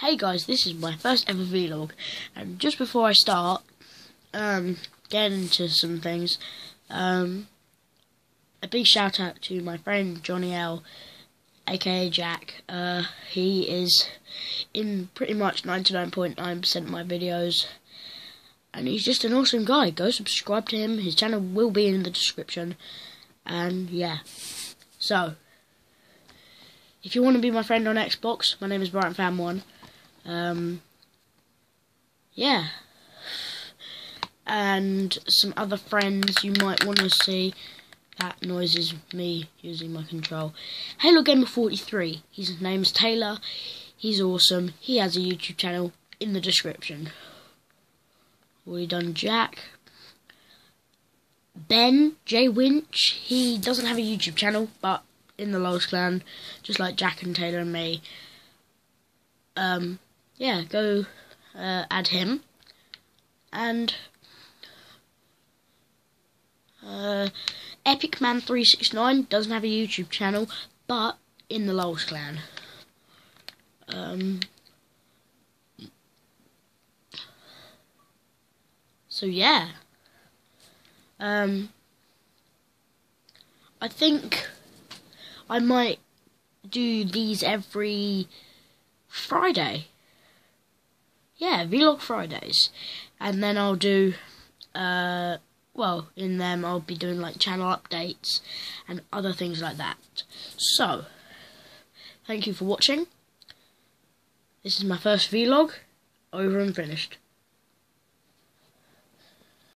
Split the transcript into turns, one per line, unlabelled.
Hey guys, this is my first ever vlog, and just before I start, um, getting into some things, um, a big shout out to my friend Johnny L, aka Jack. Uh, he is in pretty much 99.9% of my videos, and he's just an awesome guy. Go subscribe to him. His channel will be in the description, and yeah. So, if you want to be my friend on Xbox, my name is Brian Fan One. Um, yeah. And some other friends you might want to see. That noise is me using my control. Halo Gamer 43. His name's Taylor. He's awesome. He has a YouTube channel in the description. We done Jack. Ben J Winch. He doesn't have a YouTube channel, but in the Lost Clan, just like Jack and Taylor and me. Um, yeah, go uh, add him. And uh, Epic Man 369 doesn't have a YouTube channel, but in the Lols clan. Um, so yeah. Um, I think I might do these every Friday yeah, Vlog Fridays. And then I'll do, uh, well, in them I'll be doing like channel updates and other things like that. So, thank you for watching. This is my first vlog, over and finished.